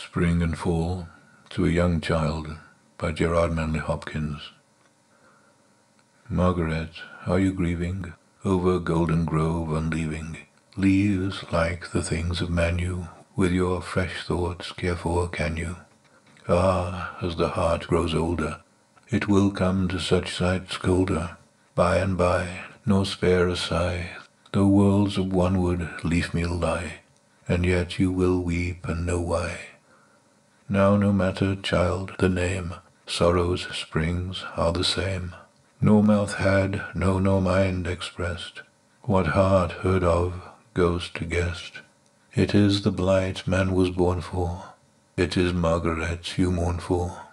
Spring and Fall to a Young Child by Gerard Manley Hopkins. Margaret, are you grieving over Goldengrove unleaving? Leaves like the things of Manu, with your fresh thoughts care for can you? Ah, as the heart grows older, it will come to such sights colder, by and by, nor spare a sigh, though worlds of wanwood leafmeal lie, and yet you will weep and know why. Now no matter, child, the name, sorrow's springs are the same. No mouth had, no, no mind expressed, what heart heard of goes to guest. It is the blight man was born for, it is Margaret you mourn for.